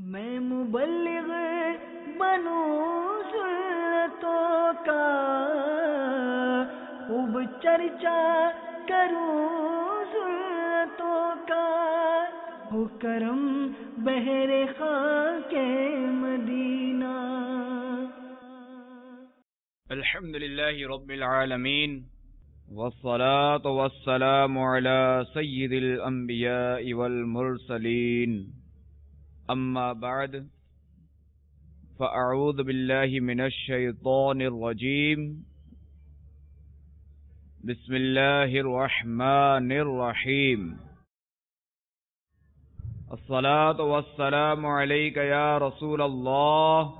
میں مبلغ بنو سلطوں کا خوب چرچا کروں سلطوں کا ہو کرم بہر خاں کے مدینہ۔ الحمد لله رب العالمين والصلاة والسلام على سيد الأنبياء والمرسلين أما بعد فأعوذ بالله من الشيطان الرجيم. بسم الله الرحمن الرحيم. الصلاة والسلام عليك يا رسول الله.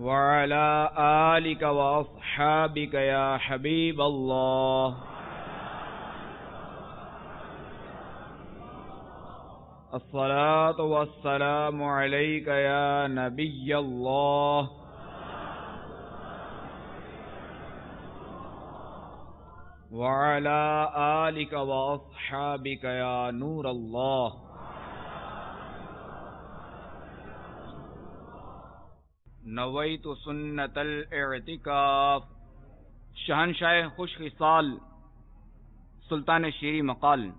وعلى آلك وأصحابك يا حبيب الله. الصلاة والسلام عليك يا نبي الله. وعلى آلك وأصحابك يا نور الله. نویت سنت الاعتکاف شہنشاہ خوش خصال سلطان شیری مقال.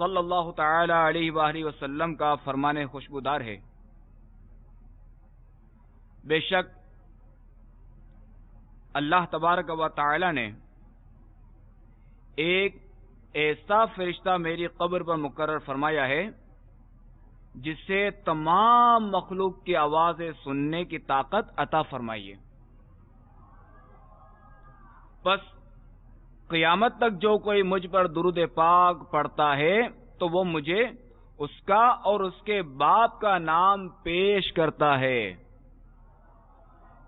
صلی اللہ تعالی علیہ وآلہ وسلم کا فرمان خوشبودار ہے۔ بے شک اللہ تبارک و تعالی نے ایک ایسا فرشتہ میری قبر پر مقرر فرمایا ہے، جس سے تمام مخلوق کی آوازیں سننے کی طاقت عطا فرمائیے۔ بس قیامت تک جو کوئی مجھ پر درود پاک پڑتا ہے، تو وہ مجھے اس کا اور اس کے باپ کا نام پیش کرتا ہے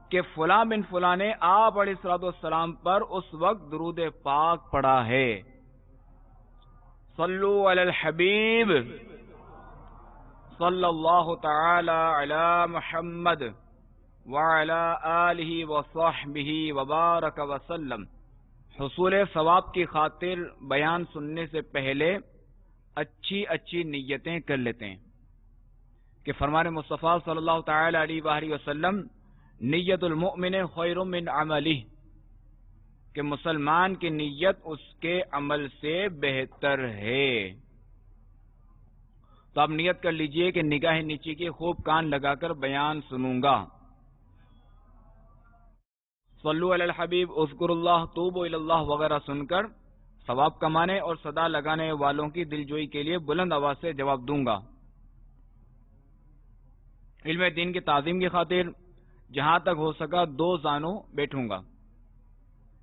کہ فلاں بن فلاں نے آپ علیہ السلام والسلام پر اس وقت درود پاک پڑا ہے۔ صلو علی الحبیب۔ صلی اللہ تعالی علی محمد وعلی آلہ وصحبہ وبارک وسلم حصول ثواب کی خاطر بیان سننے سے پہلے اچھی اچھی نیتیں کر لیتے ہیں۔ کہ فرمان مصطفیٰ صلی اللہ تعالی علیہ وآلہ وسلم، نیت المؤمن خیر من عملی کہ مسلمان کی نیت اس کے عمل سے بہتر ہے۔ تو آپ نیت کر لیجیے کہ نگاہ نیچے کی خوب کان لگا کر بیان سنوں گا۔ صلو علی الحبیب اذکر اللہ توب اللہ وغیرہ سن کر ثواب کمانے اور صدا لگانے والوں کی دل جوئی کے لیے بلند آواز سے جواب دوں گا۔ علم دین کی تعظیم کی خاطر جہاں تک ہو سکا دو زانوں بیٹھوں گا۔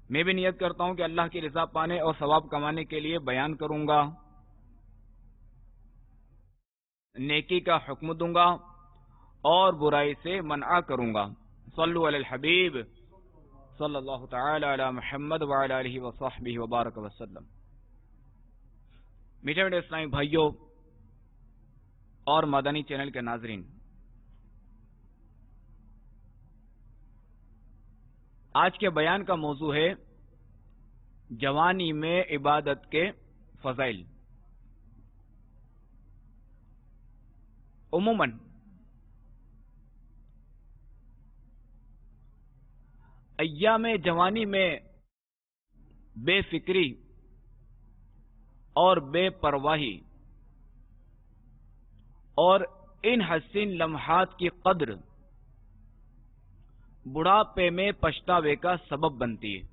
میں بھی نیت کرتا ہوں کہ اللہ کی رضا پانے اور ثواب کمانے کے لیے بیان کروں گا۔ نیکی کا حکم دوں گا اور برائی سے منع کروں گا۔ صلو علی الحبیب۔ صلی اللہ تعالی علی محمد وعلی علیہ وصحبہ وبارک وسلم میٹھے میٹھے اسلامی بھائیوں اور مدنی چینل کے ناظرین، آج کے بیان کا موضوع ہے جوانی میں عبادت کے فضائل. عموماً ایام جوانی میں بے فکری اور بے پرواہی اور ان حسین لمحات کی قدر بڑھاپے میں پچھتاوے کا سبب بنتی ہے۔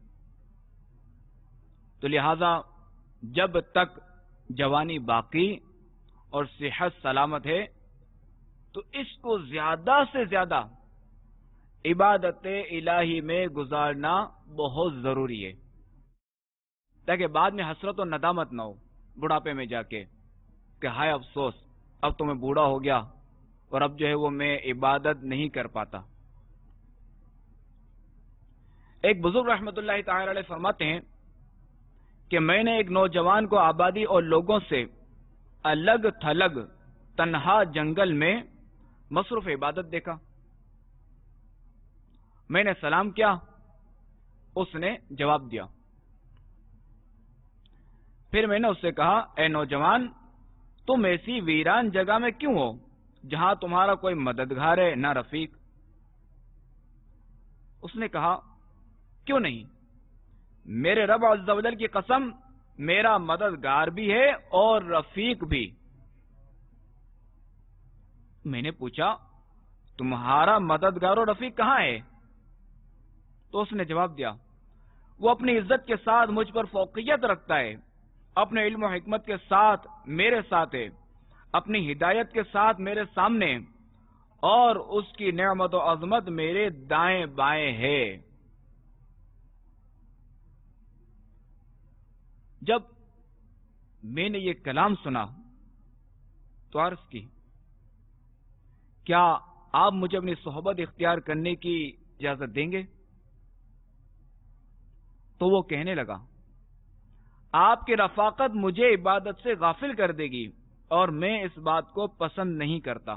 تو لہذا جب تک جوانی باقی اور صحت سلامت ہے، تو اس کو زیادہ سے زیادہ عبادت الہی میں گزارنا بہت ضروری ہے۔ تاکہ بعد میں حسرت و ندامت نہ ہو بڑھاپے میں جا کے کہ ہائے افسوس، اب تو میں بوڑھا ہو گیا اور اب جو ہے وہ میں عبادت نہیں کر پاتا۔ ایک بزرگ رحمت اللہ تعالی علیہ فرماتے ہیں کہ میں نے ایک نوجوان کو آبادی اور لوگوں سے الگ تھلگ تنہا جنگل میں مصروف عبادت دیکھا۔ میں نے سلام کیا، اس نے جواب دیا۔ پھر میں نے اس سے کہا، اے نوجوان، تم ایسی ویران جگہ میں کیوں ہو جہاں تمہارا کوئی مددگار ہے، نہ رفیق؟ اس نے کہا، کیوں نہیں؟ میرے رب عز و جل کی قسم، میرا مددگار بھی ہے اور رفیق بھی۔ میں نے پوچھا، تمہارا مددگار اور رفیق کہاں ہے؟ تو اس نے جواب دیا، وہ اپنی عزت کے ساتھ مجھ پر فوقیت رکھتا ہے، اپنے علم و حکمت کے ساتھ میرے ساتھ ہے، اپنی ہدایت کے ساتھ میرے سامنے، اور اس کی نعمت و عظمت میرے دائیں بائیں ہے۔ جب میں نے یہ کلام سنا تو عرض کی، کیا آپ مجھے اپنی صحبت اختیار کرنے کی اجازت دیں گے؟ تو وہ کہنے لگا، آپ کی رفاقت مجھے عبادت سے غافل کر دے گی اور میں اس بات کو پسند نہیں کرتا۔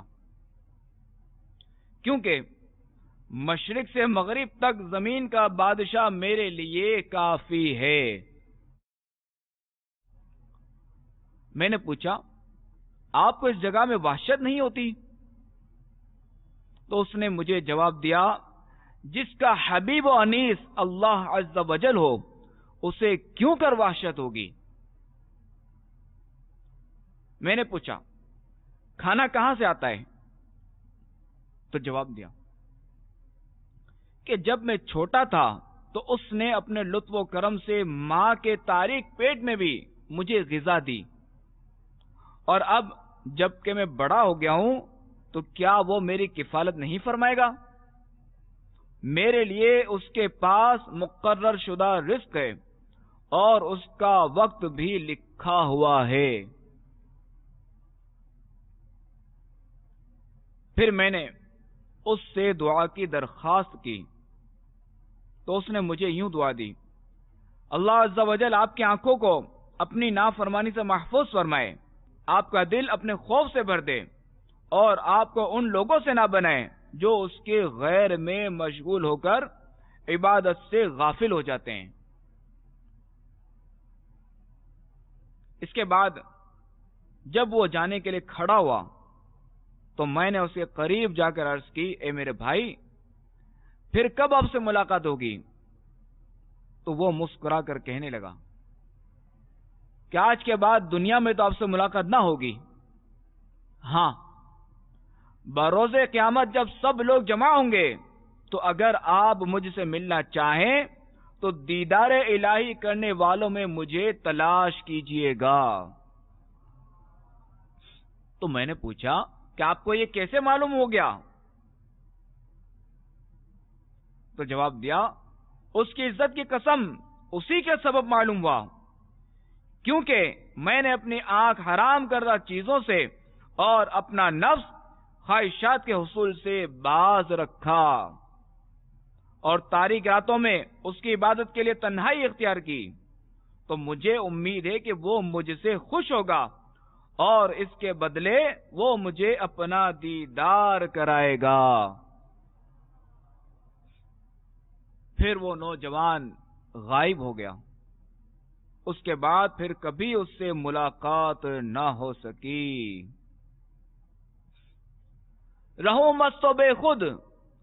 کیونکہ مشرق سے مغرب تک زمین کا بادشاہ میرے لیے کافی ہے۔ میں نے پوچھا، آپ کو اس جگہ میں وحشت نہیں ہوتی؟ تو اس نے مجھے جواب دیا جس کا حبیب و انیس اللہ عز و جل ہو، اسے کیوں کر وحشت ہوگی؟ میں نے پوچھا، کھانا کہاں سے آتا ہے؟ تو جواب دیا، کہ جب میں چھوٹا تھا تو اس نے اپنے لطف و کرم سے ماں کے تاریخ پیٹ میں بھی مجھے غذا دی۔ اور اب جبکہ میں بڑا ہو گیا ہوں تو کیا وہ میری کفالت نہیں فرمائے گا؟ میرے لیے اس کے پاس مقرر شدہ رزق ہے اور اس کا وقت بھی لکھا ہوا ہے۔ پھر میں نے اس سے دعا کی درخواست کی۔ تو اس نے مجھے یوں دعا دی۔ اللہ عز و جل آپ کی آنکھوں کو اپنی نافرمانی سے محفوظ فرمائے۔ آپ کا دل اپنے خوف سے بھر دے اور آپ کو ان لوگوں سے نہ بنائے۔ جو اس کے غیر میں مشغول ہو کر عبادت سے غافل ہو جاتے ہیں۔ اس کے بعد جب وہ جانے کے لیے کھڑا ہوا تو میں نے اس کے قریب جا کر عرض کی، اے میرے بھائی، پھر کب آپ سے ملاقات ہوگی؟ تو وہ مسکرا کر کہنے لگا کہ آج کے بعد دنیا میں تو آپ سے ملاقات نہ ہوگی؟ ہاں بروز قیامت جب سب لوگ جمع ہوں گے، تو اگر آپ مجھ سے ملنا چاہیں، تو دیدار الہی کرنے والوں میں مجھے تلاش کیجیے گا۔ تو میں نے پوچھا کہ آپ کو یہ کیسے معلوم ہو گیا؟ تو جواب دیا، اس کی عزت کی قسم، اسی کے سبب معلوم ہوا۔ کیونکہ میں نے اپنی آنکھ حرام کردہ چیزوں سے اور اپنا نفس خواہشات کے حصول سے باز رکھا اور تاریخ راتوں میں اس کی عبادت کے لیے تنہائی اختیار کی، تو مجھے امید ہے کہ وہ مجھ سے خوش ہوگا اور اس کے بدلے وہ مجھے اپنا دیدار کرائے گا۔ پھر وہ نوجوان غائب ہو گیا۔ اس کے بعد پھر کبھی اس سے ملاقات نہ ہو سکی۔ رہو مست بے خود،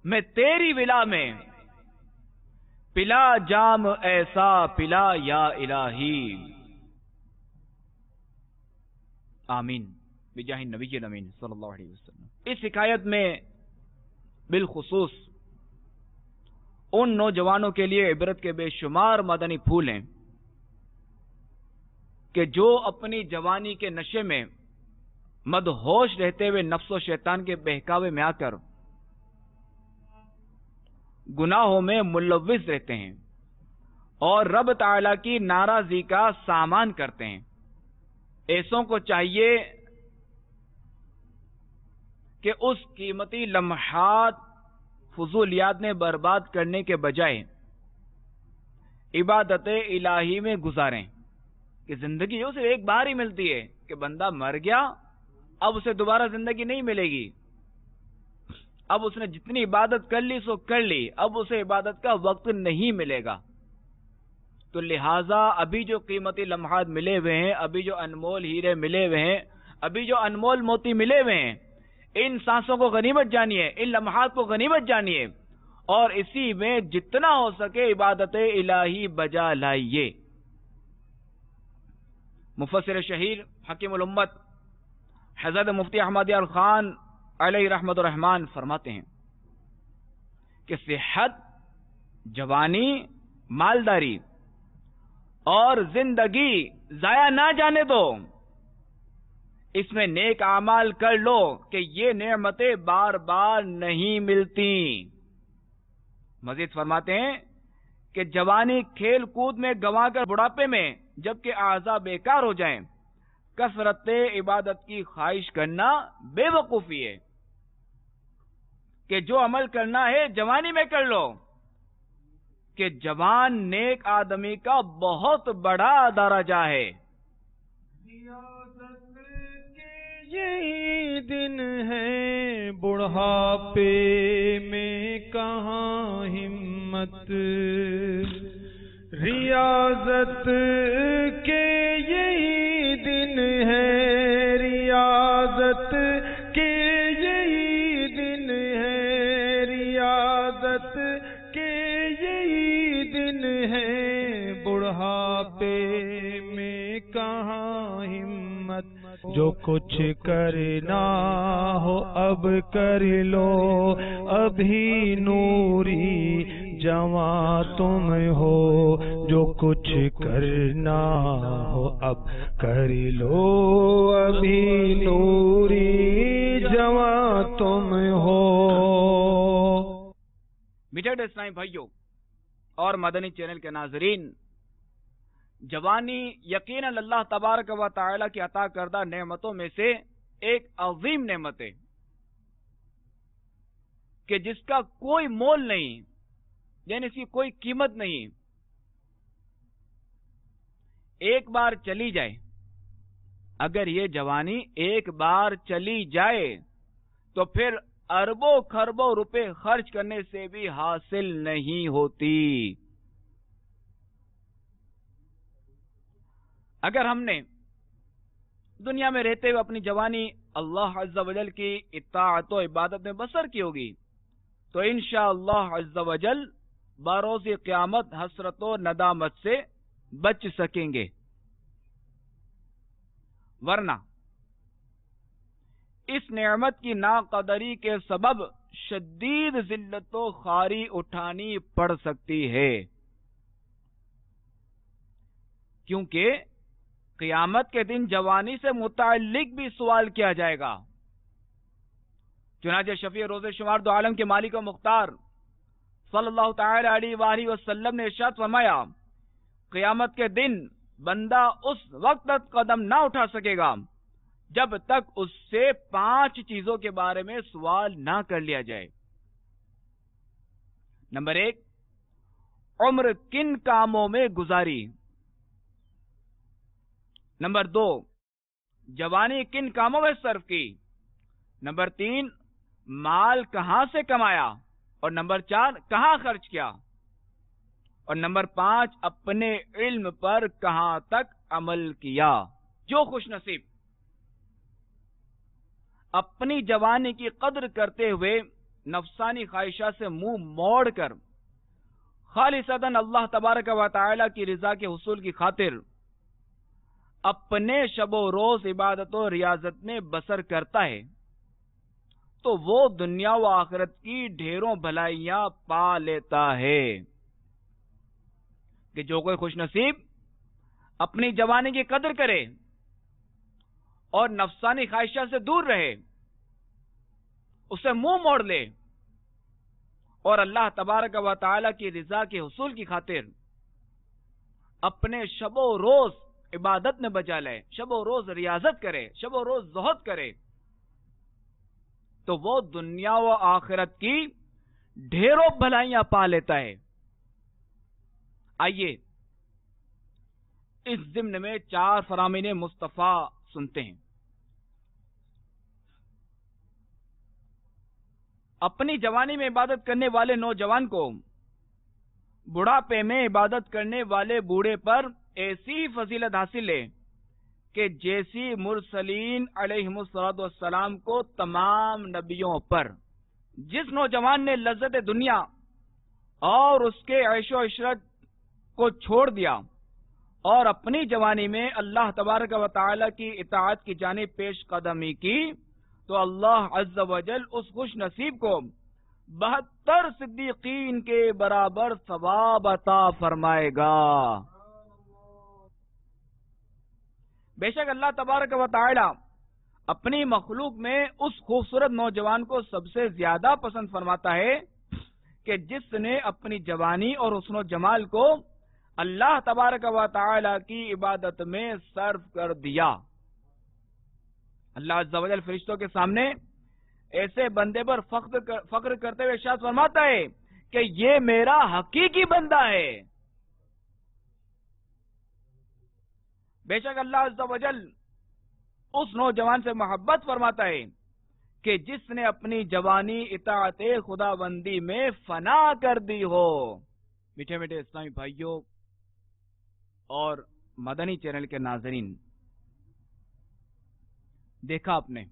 میں تیری ولا میں۔ پلا جام ایسا، پلا یا الہی۔ آمین۔ بجاہ نبی نمین صلی اللہ علیہ وسلم۔ اس حکایت میں بالخصوص ان نوجوانوں کے لیے عبرت کے بے شمار مدنی پھول ہیں کہ جو اپنی جوانی کے نشے میں مدہوش رہتے ہوئے نفس و شیطان کے بہکاوے میں آ کر گناہوں میں ملوث رہتے ہیں اور رب تعالی کی ناراضی کا سامان کرتے ہیں۔ ایسوں کو چاہیے کہ اس قیمتی لمحات فضولیات میں برباد کرنے کے بجائے عبادت الہی میں گزاریں کہ زندگی اسے ایک بار ہی ملتی ہے کہ بندہ مر گیا اب اسے دوبارہ زندگی نہیں ملے گی۔ اب اس نے جتنی عبادت کر لی سو کر لی۔ اب اسے عبادت کا وقت نہیں ملے گا۔ تو لہٰذا ابھی جو قیمتی لمحات ملے ہوئے ہیں، ابھی جو انمول ہیرے ملے ہوئے ہیں، ابھی جو انمول موتی ملے ہوئے ہیں، ان سانسوں کو غنیمت جانیے، ان لمحات کو غنیمت جانیے۔ اور اسی میں جتنا ہو سکے عبادت الہی بجا لائیے۔ مفسر شہیر حکیم الامت حضرت مفتی احمد خان علیہ رحمت الرحمان فرماتے ہیں کہ صحت، جوانی، مالداری اور زندگی ضائع نہ جانے دو۔ اس میں نیک اعمال کر لو کہ یہ نعمتیں بار بار نہیں ملتی۔ مزید فرماتے ہیں کہ جوانی کھیل کود میں گوا کر بڑھاپے میں جبکہ اعضا بیکار ہو جائیں۔ کثرت عبادت کی خواہش کرنا بے وقوفی ہے کہ جو عمل کرنا ہے جوانی میں کر لو کہ جوان نیک آدمی کا بہت بڑا درجہ ہے۔ یہی دن ہے بڑھاپے میں کہاں ہمت؟ ریاضت کے یہی دن ہے، ریاضت کے یہی دن ہے، ریاضت کے یہی دن ہے۔ بڑھاپے میں کہاں ہمت؟ جو کچھ کرنا ہو اب کر لو۔ ابھی نوری جواں تم ہو، جو کچھ کرنا ہو اب کر لو۔ ابھی نوری جواں تم ہو۔ میٹھے اسلامی بھائیوں اور مدنی چینل کے ناظرین، جوانی یقین اللہ تبارک و تعالی کی عطا کردہ نعمتوں میں سے ایک عظیم نعمت ہے کہ جس کا کوئی مول نہیں یعنی اس کی کوئی قیمت نہیں۔ ایک بار چلی جائے۔ اگر یہ جوانی ایک بار چلی جائے تو پھر اربوں خربوں روپے خرچ کرنے سے بھی حاصل نہیں ہوتی۔ اگر ہم نے دنیا میں رہتے ہوئے اپنی جوانی اللہ عز و جل کی اطاعت و عبادت میں بسر کی ہوگی تو انشاءاللہ اللہ و جل باروز قیامت حسرت و ندامت سے بچ سکیں گے۔ ورنہ اس نعمت کی ناقدری کے سبب شدید ذلت و خاری اٹھانی پڑ سکتی ہے۔ کیونکہ قیامت کے دن جوانی سے متعلق بھی سوال کیا جائے گا۔ چنانچہ شفیع روز شمار دو عالم کے مالک و مختار صلی اللہ تعالی علیہ وآلہ وسلم نے ارشاد فرمایا، قیامت کے دن بندہ اس وقت تک قدم نہ اٹھا سکے گا جب تک اس سے پانچ چیزوں کے بارے میں سوال نہ کر لیا جائے۔ نمبر ایک، عمر کن کاموں میں گزاری۔ نمبر دو، جوانی کن کاموں میں صرف کی۔ نمبر تین، مال کہاں سے کمایا۔ اور نمبر چار، کہاں خرچ کیا؟ اور نمبر پانچ، اپنے علم پر کہاں تک عمل کیا؟ جو خوش نصیب۔ اپنی جوانی کی قدر کرتے ہوئے نفسانی خواہشہ سے منہ موڑ کر خالص اللہ تبارک و تعالی کی رضا کے حصول کی خاطر، اپنے شب و روز عبادت و ریاضت میں بسر کرتا ہے۔ تو وہ دنیا و آخرت کی ڈھیروں بھلائیاں پا لیتا ہے۔ کہ جو کوئی خوش نصیب اپنی جوانی کی قدر کرے اور نفسانی خواہشہ سے دور رہے، اسے منہ موڑ لے اور اللہ تبارک و تعالی کی رضا کے حصول کی خاطر اپنے شب و روز عبادت میں بجا لے، شب و روز ریاضت کرے، شب و روز زہد کرے۔ تو وہ دنیا و آخرت کی ڈھیروں بھلائیاں پا لیتا ہے۔ آئیے اس ضمن میں چار فرامین مصطفیٰ سنتے ہیں۔ اپنی جوانی میں عبادت کرنے والے نوجوان کو بڑھاپے میں عبادت کرنے والے بوڑھے پر ایسی فضیلت حاصل ہے۔ کہ جیسی مرسلین علیہ والسلام کو تمام نبیوں پر، جس نوجوان نے لذت دنیا اور اس کے عیش و عشرت کو چھوڑ دیا اور اپنی جوانی میں اللہ تبارک و تعالی کی اطاعت کی جانب پیش قدمی کی، تو اللہ عز و جل اس خوش نصیب کو بہتر صدیقین کے برابر ثواب عطا فرمائے گا۔ بے شک اللہ تبارک و تعالی اپنی مخلوق میں اس خوبصورت نوجوان کو سب سے زیادہ پسند فرماتا ہے کہ جس نے اپنی جوانی اور حسن و جمال کو اللہ تبارک و تعالی کی عبادت میں صرف کر دیا۔ اللہ عز و جل فرشتوں کے سامنے ایسے بندے پر فخر کرتے ہوئے شاید فرماتا ہے کہ یہ میرا حقیقی بندہ ہے۔ بے شک اللہ عز و جل اس نوجوان سے محبت فرماتا ہے کہ جس نے اپنی جوانی اطاعت خدا بندی میں فنا کر دی ہو۔ میٹھے میٹھے اسلامی بھائیوں اور مدنی چینل کے ناظرین، دیکھا آپ نے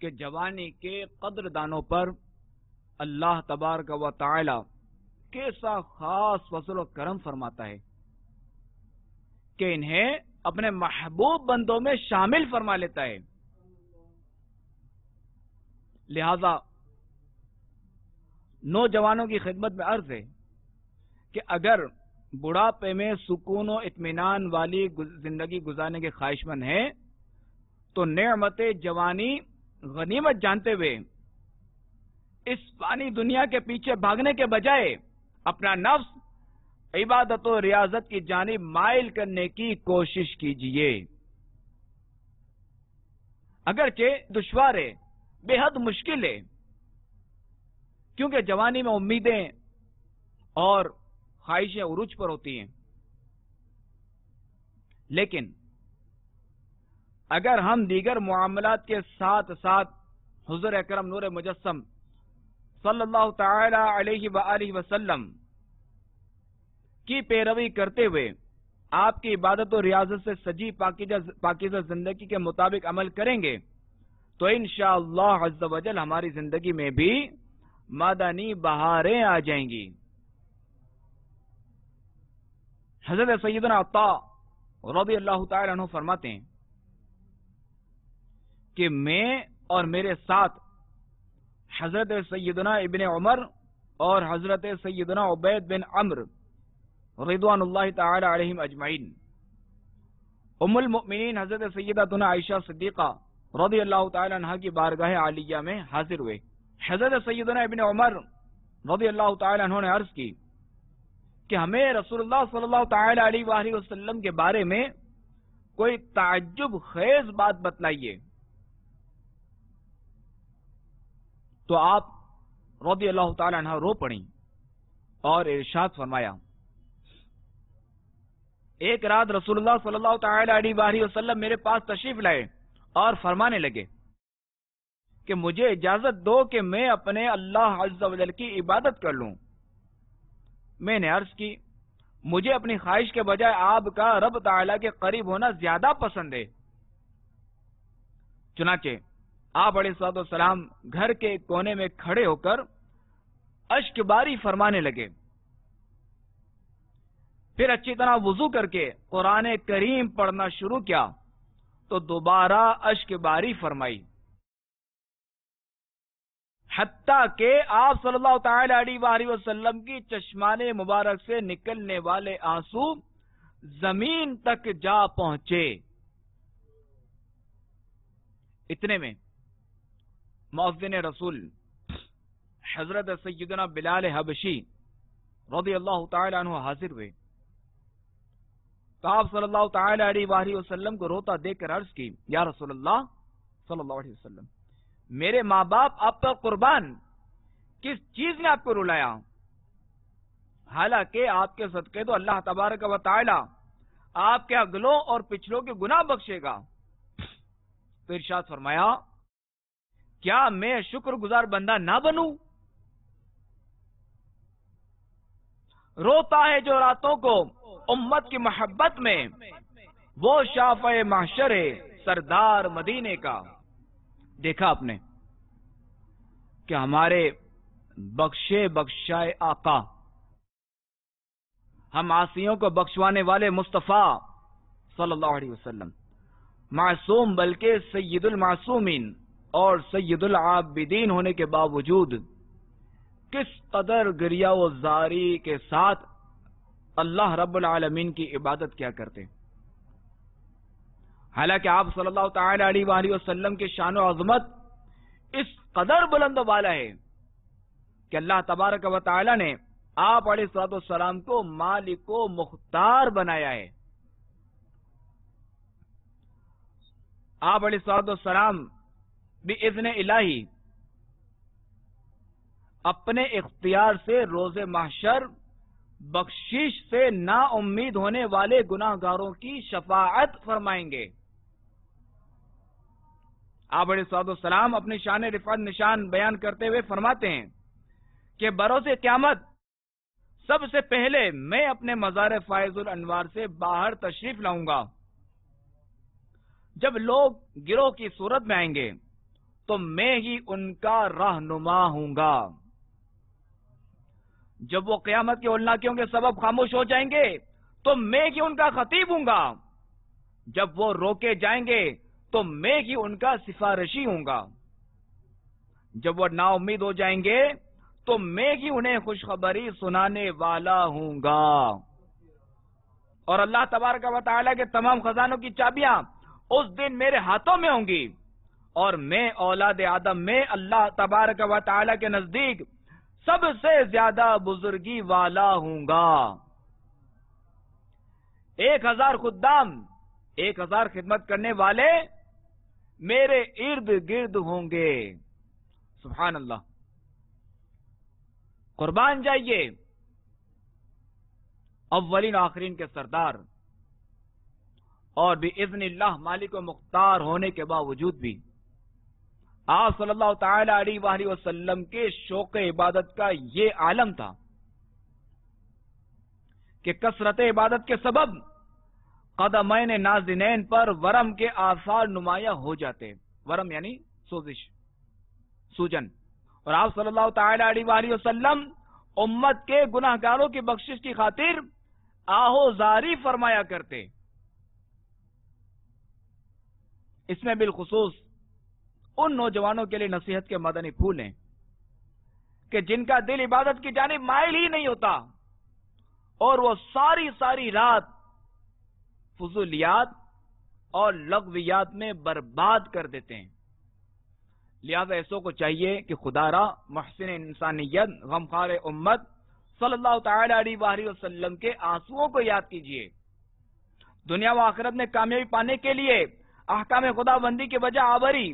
کہ جوانی کے قدر دانوں پر اللہ تبار کا و تعالی کیسا خاص فضل و کرم فرماتا ہے۔ کہ انہیں اپنے محبوب بندوں میں شامل فرما لیتا ہے۔ لہذا نوجوانوں کی خدمت میں عرض ہے کہ اگر بڑھاپے میں سکون و اطمینان والی زندگی گزارنے کے خواہش مند ہیں، تو نعمت جوانی غنیمت جانتے ہوئے اس پانی دنیا کے پیچھے بھاگنے کے بجائے اپنا نفس عبادت و ریاضت کی جانب مائل کرنے کی کوشش کیجیے اگرچہ دشوار ہے، بے حد مشکل ہے، کیونکہ جوانی میں امیدیں اور خواہشیں عروج پر ہوتی ہیں۔ لیکن اگر ہم دیگر معاملات کے ساتھ ساتھ حضور اکرم نور مجسم صلی اللہ تعالی علیہ وآلہ وسلم کی پیروی کرتے ہوئے آپ کی عبادت و ریاضت سے سجی پاکیزہ زندگی کے مطابق عمل کریں گے، تو انشاءاللہ عز و جل ہماری زندگی میں بھی مدنی بہاریں آ جائیں گی۔ حضرت سیدنا عطا رضی اللہ تعالی عنہ فرماتے ہیں کہ میں اور میرے ساتھ حضرت سیدنا ابن عمر اور حضرت سیدنا عبید بن عمر رضوان اللہ تعالی علیہم اجمعین۔ ام المؤمنین حضرت سیدہ عائشہ صدیقہ رضی اللہ تعالی عنہ کی بارگاہ عالیہ میں حاضر ہوئے۔ حضرت سیدنا ابن عمر رضی اللہ تعالی عنہ نے عرض کی کہ ہمیں رسول اللہ صلی اللہ تعالی علیہ وآلہ وسلم کے بارے میں کوئی تعجب خیز بات بتلائیے۔ تو آپ رضی اللہ تعالی عنہ رو پڑیں اور ارشاد فرمایا۔ ایک رات رسول اللہ صلی اللہ تعالی علیہ وآلہ وسلم میرے پاس تشریف لائے اور فرمانے لگے کہ مجھے اجازت دو کہ میں اپنے اللہ عز و جل کی عبادت کر لوں۔ میں نے عرض کی، مجھے اپنی خواہش کے بجائے آپ کا رب تعالی کے قریب ہونا زیادہ پسند ہے۔ چنانچہ، آپ بڑے سعد السلام گھر کے کونے میں کھڑے ہو کر اشک باری فرمانے لگے۔ پھر اچھی طرح وضو کر کے قرآن کریم پڑھنا شروع کیا تو دوبارہ اشک باری فرمائی۔ حتیٰ کہ آپ صلی اللہ تعالی علیہ وآلہ وسلم کی چشمان مبارک سے نکلنے والے آنسو زمین تک جا پہنچے۔ اتنے میں معذن رسول حضرت سیدنا بلال حبشی رضی اللہ تعالی عنہ حاضر ہوئے۔ تو آپ صلی اللہ تعالی علیہ وآلہ وسلم کو روتا دیکھ کر عرض کی، یا رسول اللہ صلی اللہ علیہ وسلم، میرے ماں باپ آپ پر قربان، کس چیز نے آپ کو رلایا؟ حالانکہ آپ کے صدقے تو اللہ تبارک و تعالی آپ کے اگلوں اور پچھلوں کے گناہ بخشے گا۔ تو ارشاد فرمایا، کیا میں شکر گزار بندہ نہ بنوں؟ روتا ہے جو راتوں کو امت کی محبت میں وہ شاف محشر ہے سردار مدینے کا۔ دیکھا آپ نے کہ ہمارے بخشے بخشائے آقا، ہم آسیوں کو بخشوانے والے مصطفیٰ صلی اللہ علیہ وسلم، معصوم بلکہ سید المعصومین اور سید العابدین ہونے کے باوجود کس قدر گریا و زاری کے ساتھ اللہ رب العالمین کی عبادت کیا کرتے حالانکہ آپ صلی اللہ تعالی علیہ وآلہ وسلم کی شان و عظمت اس قدر بلند والا ہے کہ اللہ تبارک و تعالی نے آپ علیہ صلاحت السلام کو مالک و مختار بنایا ہے۔ آپ علیہ صلاحت السلام بھی ابن الہی اپنے اختیار سے روز محشر بخشش سے نا امید ہونے والے گناہ گاروں کی شفاعت فرمائیں گے۔ آپ علیہ صلاحت السلام اپنی شان رفعت نشان بیان کرتے ہوئے فرماتے ہیں کہ بروز قیامت سب سے پہلے میں اپنے مزار فائز الانوار سے باہر تشریف لاؤں گا۔ جب لوگ گروہ کی صورت میں آئیں گے تو میں ہی ان کا رہنما ہوں گا۔ جب وہ قیامت کے الناکیوں کے سبب خاموش ہو جائیں گے، تو میں ہی ان کا خطیب ہوں گا۔ جب وہ روکے جائیں گے، تو میں ہی ان کا سفارشی ہوں گا۔ جب وہ نا امید ہو جائیں گے، تو میں ہی انہیں خوشخبری سنانے والا ہوں گا۔ اور اللہ تبارک و تعالیٰ کے تمام خزانوں کی چابیاں اس دن میرے ہاتھوں میں ہوں گی۔ اور میں اولاد آدم میں اللہ تبارک و تعالیٰ کے نزدیک سب سے زیادہ بزرگی والا ہوں گا۔ ایک ہزار خدام، ایک ہزار خدمت کرنے والے میرے ارد گرد ہوں گے۔ سبحان اللہ۔ قربان جائیے۔ اولین آخرین کے سردار۔ اور بھی اذن اللہ مالک و مختار ہونے کے باوجود بھی۔ آپ صلی اللہ تعالی علیہ وآلہ وسلم کے شوق عبادت کا یہ عالم تھا کہ کثرت عبادت کے سبب قدمین نازنین پر ورم کے آثار نمایاں ہو جاتے ورم یعنی سوزش، سوجن۔ اور آپ صلی اللہ تعالی علیہ وآلہ وسلم امت کے گناہ گاروں کی بخشش کی خاطر آہو زاری فرمایا کرتے۔ اس میں بالخصوص ان نوجوانوں کے لیے نصیحت کے مدنی پھول ہیں کہ جن کا دل عبادت کی جانب مائل ہی نہیں ہوتا اور وہ ساری ساری رات فضولیات اور لغویات میں برباد کر دیتے ہیں۔ لہذا ایسوں کو چاہیے کہ خدا را محسن انسانیت غمخار امت صلی اللہ تعالی علیہ وسلم کے آنسوؤں کو یاد کیجیے دنیا و آخرت میں کامیابی پانے کے لیے احکام خدا بندی کے وجہ آوری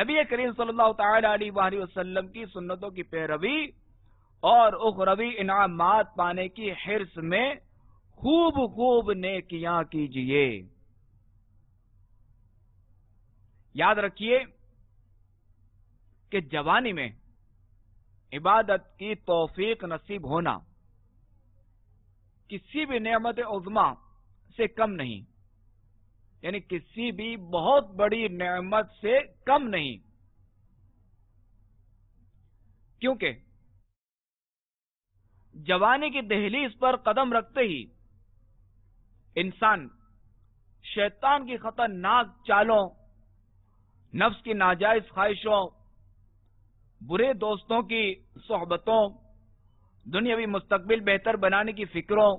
نبی کریم صلی اللہ تعالی علیہ وآلہ وسلم کی سنتوں کی پیروی اور اخروی انعامات پانے کی حرص میں خوب خوب نیکیاں کیجیے۔ یاد رکھیے کہ جوانی میں عبادت کی توفیق نصیب ہونا کسی بھی نعمت عظما سے کم نہیں۔ یعنی کسی بھی بہت بڑی نعمت سے کم نہیں۔ کیونکہ جوانی کی دہلیز پر قدم رکھتے ہی انسان شیطان کی خطرناک چالوں، نفس کی ناجائز خواہشوں، برے دوستوں کی صحبتوں، دنیاوی مستقبل بہتر بنانے کی فکروں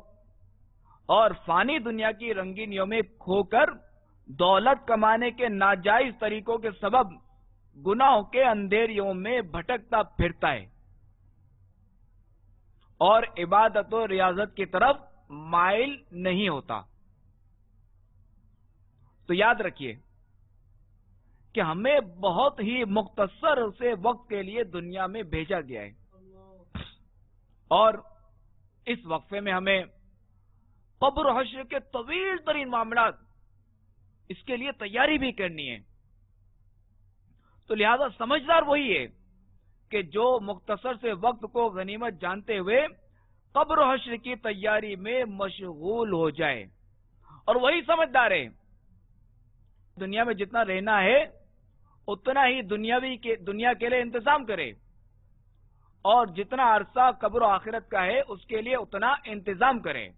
اور فانی دنیا کی رنگینیوں میں کھو کر دولت کمانے کے ناجائز طریقوں کے سبب گناہوں کے اندھیریوں میں بھٹکتا پھرتا ہے۔ اور عبادت و ریاضت کی طرف مائل نہیں ہوتا۔ تو یاد رکھیے کہ ہمیں بہت ہی مختصر سے وقت کے لیے دنیا میں بھیجا گیا ہے۔ اور اس وقفے میں ہمیں قبر حشر کے طویل ترین معاملات اس کے لیے تیاری بھی کرنی ہے۔ تو لہذا سمجھدار وہی ہے کہ جو مختصر سے وقت کو غنیمت جانتے ہوئے قبر و حشر کی تیاری میں مشغول ہو جائے۔ اور وہی سمجھدار ہے، دنیا میں جتنا رہنا ہے، اتنا ہی دنیاوی کے، دنیا کے لیے انتظام کرے۔ اور جتنا عرصہ قبر و آخرت کا ہے، اس کے لیے اتنا انتظام کرے۔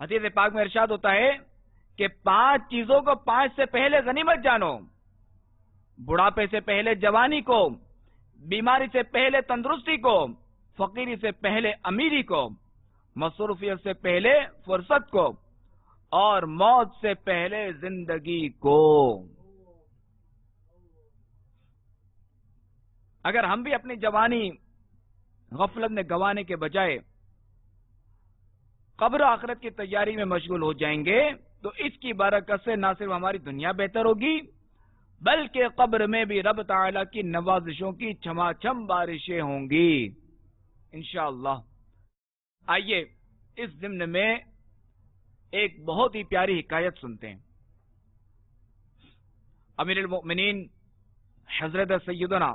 حدیث پاک میں ارشاد ہوتا ہے کہ پانچ چیزوں کو پانچ سے پہلے غنیمت جانو، بڑھاپے سے پہلے جوانی کو، بیماری سے پہلے تندرستی کو، فقیری سے پہلے امیری کو، مصروفیت سے پہلے فرصت کو، اور موت سے پہلے زندگی کو۔ اگر ہم بھی اپنی جوانی غفلت میں گوانے کے بجائے قبر آخرت کی تیاری میں مشغول ہو جائیں گے تو اس کی برکت سے نہ صرف ہماری دنیا بہتر ہوگی، بلکہ قبر میں بھی رب تعالی کی نوازشوں کی چھما چھم بارشیں ہوں گی۔ انشاءاللہ۔ آئیے اس ضمن میں ایک بہت ہی پیاری حکایت سنتے ہیں۔ امیر المؤمنین حضرت سیدنا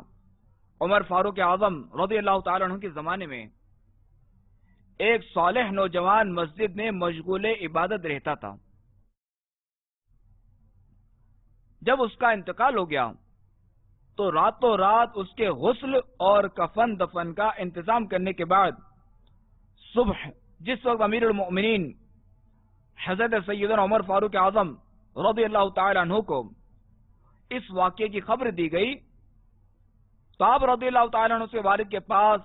عمر فاروق اعظم رضی اللہ تعالیٰ عنہ کے زمانے میں ایک صالح نوجوان مسجد میں مشغول عبادت رہتا تھا۔ جب اس کا انتقال ہو گیا تو راتوں رات اس کے غسل اور کفن دفن کا انتظام کرنے کے بعد صبح جس وقت امیر المؤمنین حضرت سیدنا عمر فاروق اعظم رضی اللہ تعالی عنہ کو اس واقعے کی خبر دی گئی، تو آپ رضی اللہ تعالیٰ عنہ سے والد کے پاس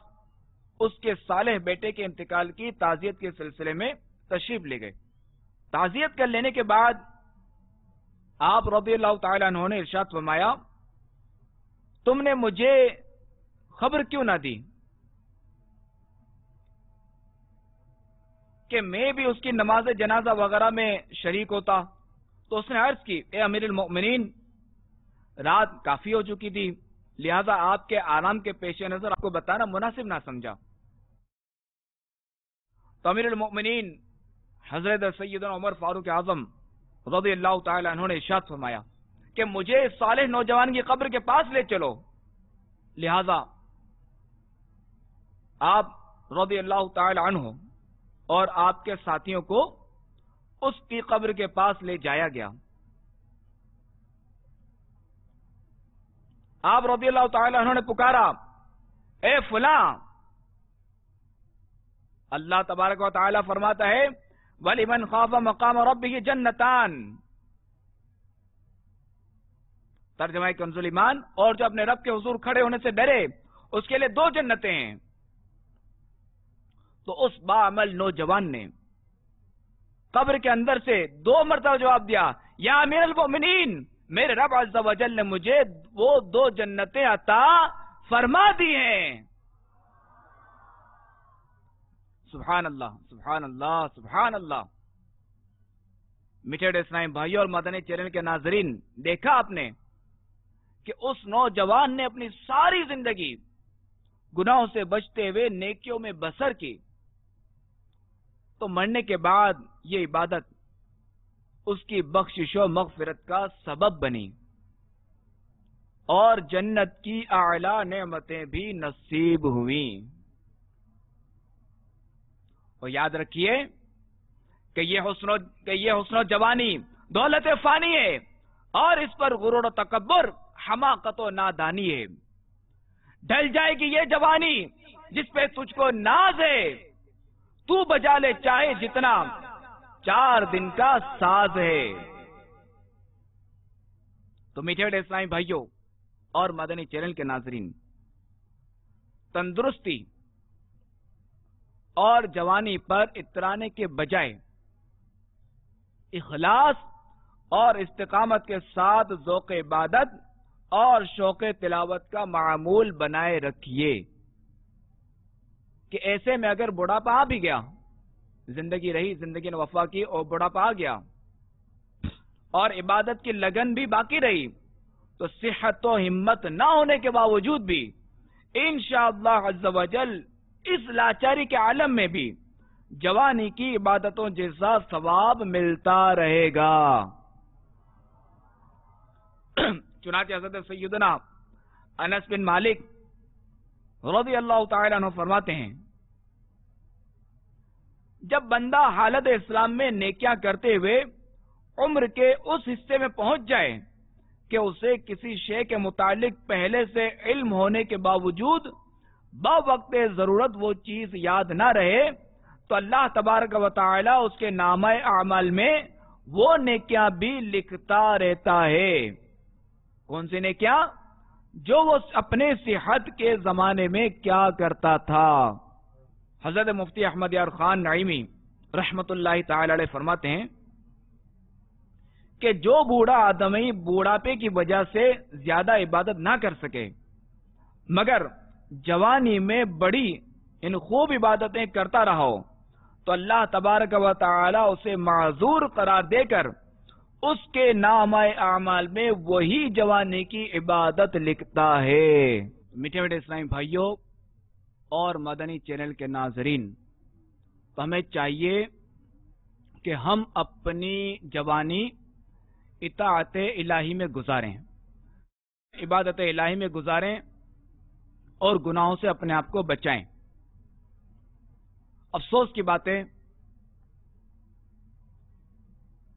اس کے صالح بیٹے کے انتقال کی تعزیت کے سلسلے میں تشریف لے گئے۔ تعزیت کر لینے کے بعد آپ رضی اللہ تعالیٰ عنہ نے ارشاد فرمایا، تم نے مجھے خبر کیوں نہ دی؟ کہ میں بھی اس کی نماز جنازہ وغیرہ میں شریک ہوتا، تو اس نے عرض کی، اے امیر المؤمنین، رات کافی ہو چکی تھی، لہذا آپ کے آرام کے پیش نظر آپ کو بتانا مناسب نہ سمجھا۔ تو امیر المؤمنین، حضرت سیدنا عمر فاروق اعظم رضی اللہ تعالی عنہ نے ارشاد فرمایا کہ مجھے صالح نوجوان کی قبر کے پاس لے چلو۔ لہذا آپ رضی اللہ تعالی عنہ اور آپ کے ساتھیوں کو اس کی قبر کے پاس لے جایا گیا۔ آپ رضی اللہ تعالی عنہ نے پکارا، اے فلاں، اللہ تبارک و تعالی فرماتا ہے ولی من خواب مقام رب جنتان۔ ترجمہ کنزول ایمان اور جو اپنے رب کے حضور کھڑے ہونے سے ڈرے، اس کے لیے دو جنتیں ہیں۔ تو اس با عمل نوجوان نے قبر کے اندر سے دو مرتبہ جواب دیا، یا امیر المؤمنین، میرے رب عز و جل نے مجھے وہ دو جنتیں عطا فرما دی ہیں۔ سبحان اللہ سبحان اللہ سبحان اللہ۔ میٹھے اسلام بھائی اور مدنی چینل کے ناظرین، دیکھا آپ نے کہ اس نوجوان نے اپنی ساری زندگی گناہوں سے بچتے ہوئے نیکیوں میں بسر کی۔ تو مرنے کے بعد یہ عبادت اس کی بخشش و مغفرت کا سبب بنی۔ اور جنت کی اعلی نعمتیں بھی نصیب ہوئیں۔ اور یاد رکھیے کہ یہ حسن و کہ یہ حسن و جوانی دولت فانی ہے اور اس پر غرور و تکبر، حماقت و نادانی ہے۔ ڈل جائے گی یہ جوانی جس پہ تجھ کو ناز ہے۔ تو بجا لے چاہے جتنا چار دن کا ساز ہے۔ تو میٹھے اسلامی بھائیوں اور مدنی چینل کے ناظرین، تندرستی اور جوانی پر اترانے کے بجائے اخلاص اور استقامت کے ساتھ ذوق عبادت اور شوق تلاوت کا معمول بنائے رکھیے۔ کہ ایسے میں اگر بڑھاپا آ بھی گیا، زندگی رہی، زندگی نے وفا کی اور بڑھاپا آ گیا، اور عبادت کی لگن بھی باقی رہی، تو صحت و ہمت نہ ہونے کے باوجود بھی انشاءاللہ عز و جل اس لاچاری کے عالم میں بھی جوانی کی عبادتوں جیسا ثواب ملتا رہے گا۔ چنانچہ حضرت سیدنا انس بن مالک رضی اللہ تعالیٰ عنہ فرماتے ہیں، جب بندہ حالت اسلام میں نیکیاں کرتے ہوئے عمر کے اس حصے میں پہنچ جائے کہ اسے کسی شے کے متعلق پہلے سے علم ہونے کے باوجود با وقت ضرورت وہ چیز یاد نہ رہے، تو اللہ تبارک و تعالی اس کے نام اعمال میں وہ نیکیاں بھی لکھتا رہتا ہے۔ کون سی نیکیاں؟ جو وہ اپنے صحت کے زمانے میں کیا کرتا تھا۔ حضرت مفتی احمد یار خان نعیمی رحمت اللہ تعالی علیہ فرماتے ہیں کہ جو بوڑھا آدمی بوڑھاپے کی وجہ سے زیادہ عبادت نہ کر سکے، مگر جوانی میں بڑی ان خوب عبادتیں کرتا رہا ہو، تو اللہ تبارک و تعالی اسے معذور قرار دے کر اس کے نام اعمال میں وہی جوانی کی عبادت لکھتا ہے۔ میٹھے میٹھے اسلامی بھائیوں اور مدنی چینل کے ناظرین، تو ہمیں چاہیے کہ ہم اپنی جوانی اطاعت الہی میں گزاریں۔ عبادت الہی میں گزاریں اور گناہوں سے اپنے آپ کو بچائیں۔ افسوس کی بات ہے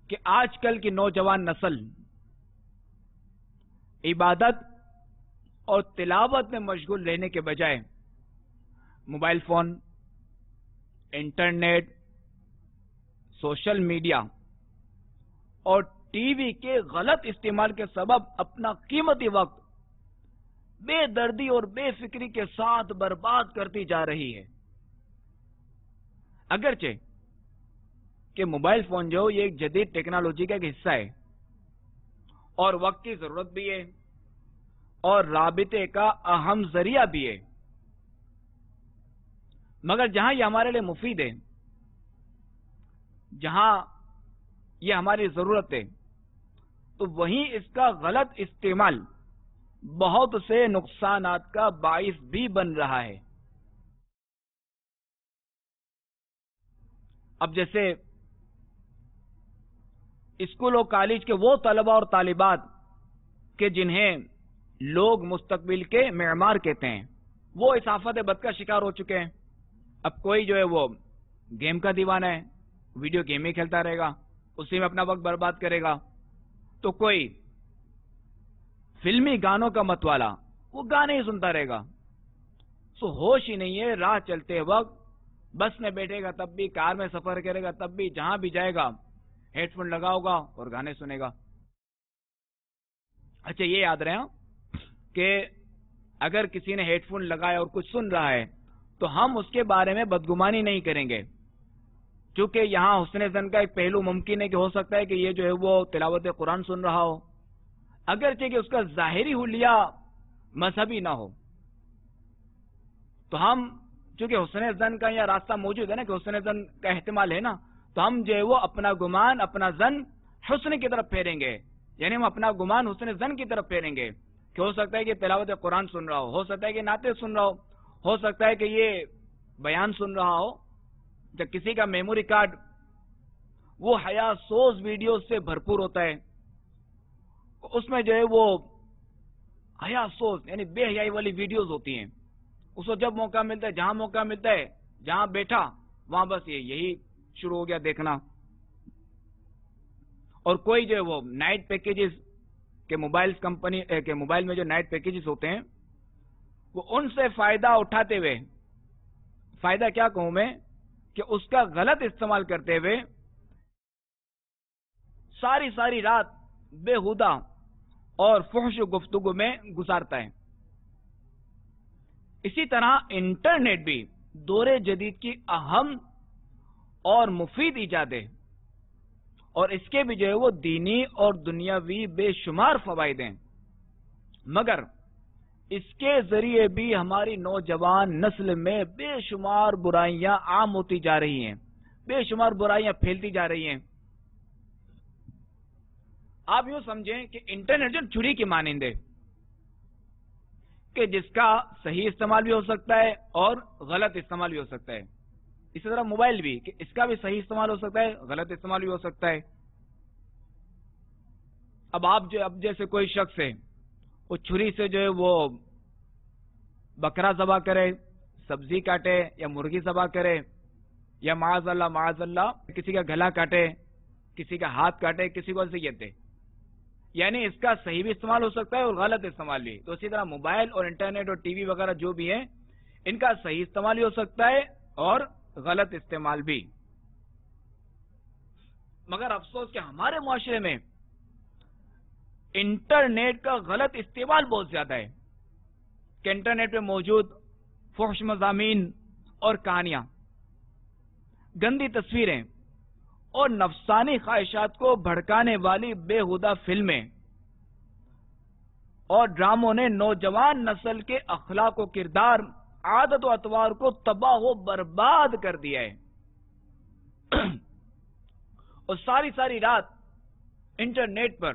کہ آج کل کی نوجوان نسل عبادت اور تلاوت میں مشغول رہنے کے بجائے mobile phone, internet, social media اور ٹی وی کے غلط استعمال کے سبب اپنا قیمتی وقت بے دردی اور بے فکری کے ساتھ برباد کرتی جا رہی ہے۔ اگرچہ کہ موبائل فون جو یہ ایک جدید ٹیکنالوجی کا ایک حصہ ہے، اور وقت کی ضرورت بھی ہے، اور رابطے کا اہم ذریعہ بھی ہے۔ مگر جہاں یہ ہمارے لیے مفید ہے، جہاں یہ ہماری ضرورت ہے، تو وہیں اس کا غلط استعمال بہت سے نقصانات کا باعث بھی بن رہا ہے۔ اب جیسے اسکول اور کالج کے وہ طلبہ اور طالبات کہ جنہیں لوگ مستقبل کے معمار کہتے ہیں، وہ اس آفت بد کا شکار ہو چکے ہیں۔ اب کوئی جو ہے وہ گیم کا دیوانہ ہے، ویڈیو گیم ہی کھیلتا رہے گا، اسی میں اپنا وقت برباد کرے گا۔ تو کوئی فلمی گانوں کا مت والا وہ گانے ہی سنتا رہے گا۔ سو ہوش ہی نہیں ہے، راہ چلتے وقت بس میں بیٹھے گا، تب بھی کار میں سفر کرے گا، تب بھی جہاں بھی جائے گا، ہیڈ فون لگاؤ گا اور گانے سنے گا۔ اچھا یہ یاد رہے کہ اگر کسی نے ہیڈ فون لگایا اور کچھ سن رہا ہے، تو ہم اس کے بارے میں بدگمانی نہیں کریں گے۔ چونکہ یہاں حسن زن کا ایک پہلو ممکن ہے کہ ہو سکتا ہے کہ یہ جو ہے وہ تلاوت قرآن سن رہا ہو۔ اگرچہ کہ اس کا ظاہری حلیہ مذہبی نہ ہو۔ تو ہم چونکہ حسن زن کا یہ راستہ موجود ہے نا کہ حسن زن کا احتمال ہے نا، تو ہم جو ہے وہ اپنا گمان، اپنا زن حسن کی طرف پھیریں گے۔ یعنی ہم اپنا گمان حسن زن کی طرف پھیریں گے۔ کہ ہو سکتا ہے کہ تلاوت قرآن سن رہا ہو ہو سکتا ہے کہ ناطے سن رہا ہو ہو سکتا ہے کہ یہ بیان سن رہا ہو۔ جب کسی کا میموری کارڈ وہ حیا سوز ویڈیو سے بھرپور ہوتا ہے اس میں جو ہے وہ حیا سوز یعنی بے حیائی والی ویڈیوز ہوتی ہیں۔ اس کو جب موقع ملتا ہے، جہاں موقع ملتا ہے، جہاں بیٹھا، وہاں بس یہ یہی شروع ہو گیا دیکھنا۔ اور کوئی جو ہے وہ نائٹ پیکیجز کے موبائل کمپنی کے موبائل میں جو نائٹ پیکیجز ہوتے ہیں، وہ ان سے فائدہ اٹھاتے ہوئے، فائدہ کیا کہوں میں؟ کہ اس کا غلط استعمال کرتے ہوئے ساری ساری رات بے ہدا اور فحش گفتگو میں گزارتا ہے۔ اسی طرح انٹرنیٹ بھی دور جدید کی اہم اور مفید ایجاد ہے اور اس کے بھی جو ہے وہ دینی اور دنیاوی بے شمار فوائد ہیں۔ مگر اس کے ذریعے بھی ہماری نوجوان نسل میں بے شمار برائیاں عام ہوتی جا رہی ہیں۔ بے شمار برائیاں پھیلتی جا رہی ہیں۔ آپ یوں سمجھیں کہ انٹرنیٹ جو چوری کی مانندے کہ جس کا صحیح استعمال بھی ہو سکتا ہے اور غلط استعمال بھی ہو سکتا ہے۔ اسی طرح موبائل بھی، کہ اس کا بھی صحیح استعمال ہو سکتا ہے، غلط استعمال بھی ہو سکتا ہے۔ اب آپ جو، اب جیسے کوئی شخص ہے، وہ چھری سے جو ہے وہ بکرا ذبح کرے، سبزی کاٹے یا مرغی ذبح کرے یا معاذ اللہ معاذ اللہ، کسی کا گلا کاٹے، کسی کا ہاتھ کاٹے، کسی کو اذیت دے۔ یعنی اس کا صحیح بھی استعمال ہو سکتا ہے اور غلط استعمال بھی۔ تو اسی طرح موبائل اور انٹرنیٹ اور ٹی وی وغیرہ جو بھی ہے ان کا صحیح استعمال بھی ہو سکتا ہے اور غلط استعمال بھی۔ مگر افسوس کہ ہمارے معاشرے میں انٹرنیٹ کا غلط استعمال بہت زیادہ ہے۔ کہ انٹرنیٹ پہ موجود فحش مضامین اور کہانیاں، گندی تصویریں اور نفسانی خواہشات کو بھڑکانے والی بے فلمیں۔ اور ڈراموں نے نوجوان نسل کے اخلاق و کردار، عادت و اتوار کو تباہ و برباد کر دیا ہے۔ اور ساری ساری رات انٹرنیٹ پر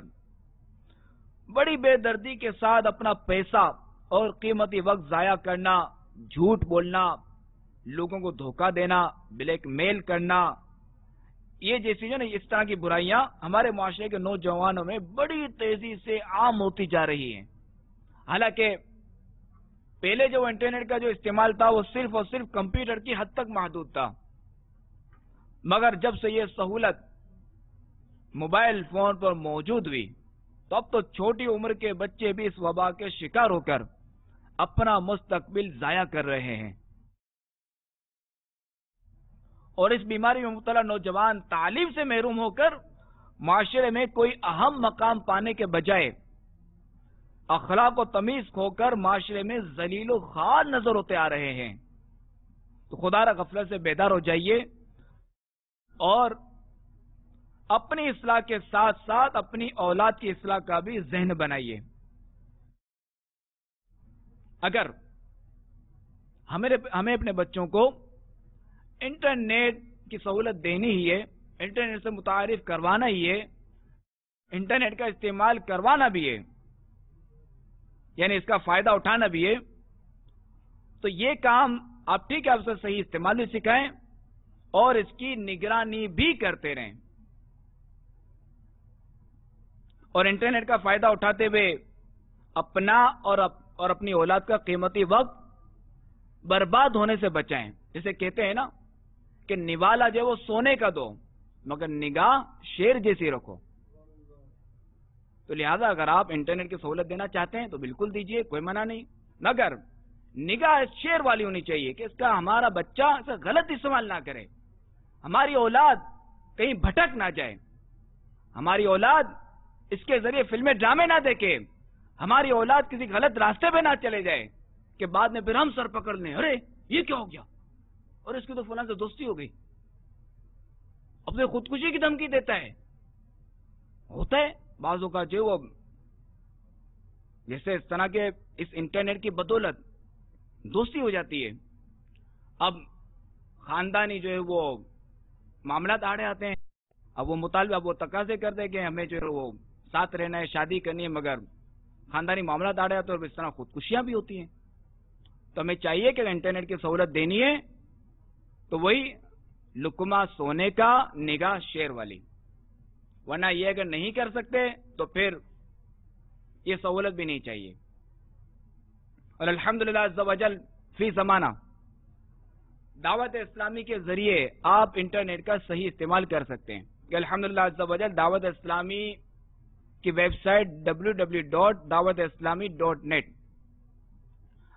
بڑی بے دردی کے ساتھ اپنا پیسہ اور قیمتی وقت ضائع کرنا، جھوٹ بولنا، لوگوں کو دھوکہ دینا، بلیک میل کرنا یہ جیسی جو نا اس طرح کی برائیاں ہمارے معاشرے کے نوجوانوں میں بڑی تیزی سے عام ہوتی جا رہی ہیں۔ حالانکہ پہلے جو انٹرنیٹ کا جو استعمال تھا وہ صرف اور صرف کمپیوٹر کی حد تک محدود تھا۔ مگر جب سے یہ سہولت موبائل فون پر موجود ہوئی، تو اب تو چھوٹی عمر کے بچے بھی اس وبا کے شکار ہو کر اپنا مستقبل ضائع کر رہے ہیں۔ اور اس بیماری میں مبتلا نوجوان تعلیم سے محروم ہو کر معاشرے میں کوئی اہم مقام پانے کے بجائے اخلاق و تمیز کھو کر معاشرے میں ذلیل و خار نظر ہوتے آ رہے ہیں۔ تو خدا را غفلت سے بیدار ہو جائیے اور اپنی اصلاح کے ساتھ ساتھ اپنی اولاد کی اصلاح کا بھی ذہن بنائیے۔ اگر ہمیں اپنے بچوں کو انٹرنیٹ کی سہولت دینی ہی ہے، انٹرنیٹ سے متعارف کروانا ہی ہے، انٹرنیٹ کا استعمال کروانا بھی ہے یعنی اس کا فائدہ اٹھانا بھی ہے۔ تو یہ کام آپ ٹھیک ہے، آپ سے صحیح استعمال بھی سکھائیں اور اس کی نگرانی بھی کرتے رہیں۔ اور انٹرنیٹ کا فائدہ اٹھاتے ہوئے اپنا اور اور اپنی اولاد کا قیمتی وقت برباد ہونے سے بچائیں۔ جسے کہتے ہیں نا کہ نوالا جو وہ سونے کا دو، مگر نگاہ شیر جیسی رکھو۔ تو لہذا اگر آپ انٹرنیٹ کی سہولت دینا چاہتے ہیں تو بالکل دیجیے، کوئی منع نہیں۔ مگر نگاہ شیر والی ہونی چاہیے کہ اس کا ہمارا بچہ اسے غلط استعمال نہ کرے۔ ہماری اولاد کہیں بھٹک نہ جائے۔ ہماری اولاد اس کے ذریعے فلمیں ڈرامے نہ دیکھے۔ ہماری اولاد کسی غلط راستے پہ نہ چلے جائے کہ بعد میں پھر ہم سر پکڑ لیں ارے، یہ کیا ہو گیا؟ اور اس کی تو فلاں سے دوستی ہو گئی۔ اپنے خودکشی کی دھمکی دیتا ہے۔ ہوتا ہے بعضوں کا جو وہ جیسے اس طرح کے اس انٹرنیٹ کی بدولت دوستی ہو جاتی ہے۔ اب خاندانی جو ہے وہ معاملات آڑے آتے ہیں۔ اب وہ مطالبہ، اب وہ تقاضے کر دے کہ ہمیں جو ہے وہ ساتھ رہنا ہے، شادی کرنی ہے، مگر خاندانی معاملات آڑے آتے ہیں اور اس طرح خودکشیاں بھی ہوتی ہیں۔ تو ہمیں چاہیے کہ انٹرنیٹ کی سہولت دینی ہے۔ تو وہی لکما سونے کا نگاہ شیر والی۔ ورنہ یہ اگر نہیں کر سکتے تو پھر یہ سہولت بھی نہیں چاہیے۔ اور الحمد للہ فی زمانہ دعوت اسلامی کے ذریعے آپ انٹرنیٹ کا صحیح استعمال کر سکتے ہیں۔ کہ الحمد للہ دعوت اسلامی کی website W W dot Dawat Islami dot net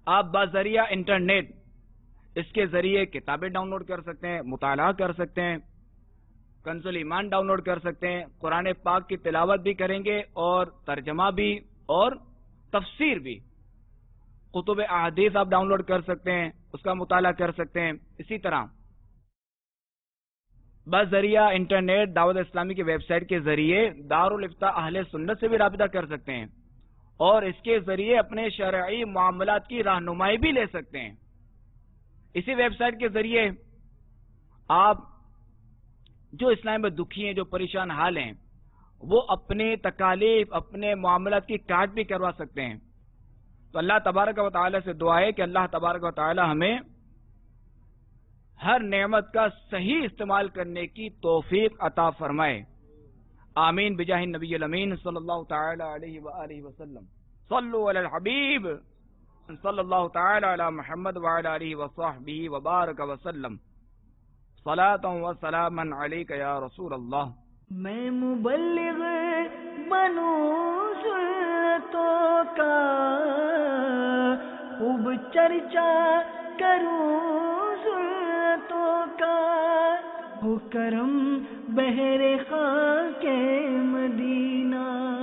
آپ بذریعہ انٹرنیٹ اس کے ذریعے کتابیں ڈاؤن لوڈ کر سکتے ہیں، مطالعہ کر سکتے ہیں کنزل ایمان ڈاؤن لوڈ کر سکتے ہیں، قرآن پاک کی تلاوت بھی کریں گے اور ترجمہ بھی اور تفسیر بھی۔ قطب احادیث آپ ڈاؤن لوڈ کر سکتے ہیں، اس کا مطالعہ کر سکتے ہیں، اسی طرح۔ بس ذریعہ انٹرنیٹ دعوت اسلامی کی ویب سائٹ کے ذریعے دارالفتا اہل سنت سے بھی رابطہ کر سکتے ہیں اور اس کے ذریعے اپنے شرعی معاملات کی رہنمائی بھی لے سکتے ہیں۔ اسی ویب سائٹ کے ذریعے آپ جو اسلام میں دکھی ہیں، جو پریشان حال ہیں، وہ اپنے تکالیف، اپنے معاملات کی کاٹ بھی کروا سکتے ہیں۔ تو اللہ تبارک و تعالی سے دعا ہے کہ اللہ تبارک و تعالی ہمیں ہر نعمت کا صحیح استعمال کرنے کی توفیق عطا فرمائے۔ آمین۔ بجاہ نبی الامین صلی اللہ تعالی علیہ وآلہ وسلم۔ صلو علی الحبیب۔ صلی اللہ تعالی علی محمد وعلی علیہ وصحبہ وبارک وسلم. صلاة و سلاما علیک یا رسول اللہ. میں مبلغ بنوں سنتوں کا خوب چرچا کروں سنتوں کا ہو کرم بہر خاک مدینہ.